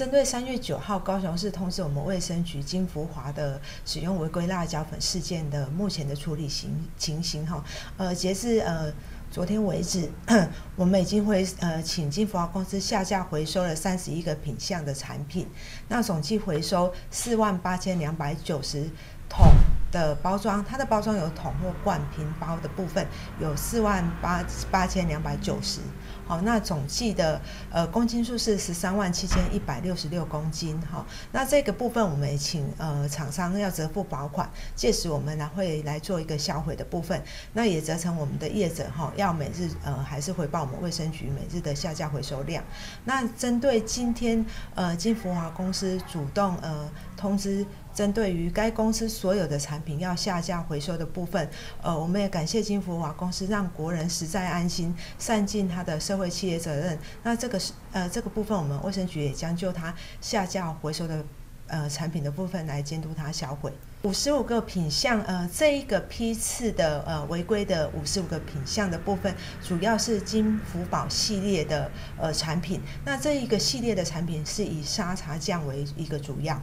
针对三月九号高雄市通知我们卫生局金福华的使用违规辣椒粉事件的目前的处理情情形哈，呃，截至呃昨天为止，我们已经回呃请金福华公司下架回收了三十一个品项的产品，那总计回收四万八千两百九十桶。的包装，它的包装有桶或罐瓶包的部分有四万八八千两百九十，好，那总计的呃公斤数是十三万七千一百六十六公斤，哈，那这个部分我们也请呃厂商要折付保款，届时我们呢会来做一个销毁的部分，那也折成我们的业者哈要每日呃还是回报我们卫生局每日的下架回收量，那针对今天呃金福华公司主动呃通知。针对于该公司所有的产品要下架回收的部分，呃，我们也感谢金福华公司，让国人实在安心，善尽他的社会企业责任。那这个是呃这个部分，我们卫生局也将就他下架回收的呃产品的部分来监督他销毁。五十五个品项，呃，这一个批次的呃违规的五十五个品项的部分，主要是金福宝系列的呃产品。那这一个系列的产品是以沙茶酱为一个主要。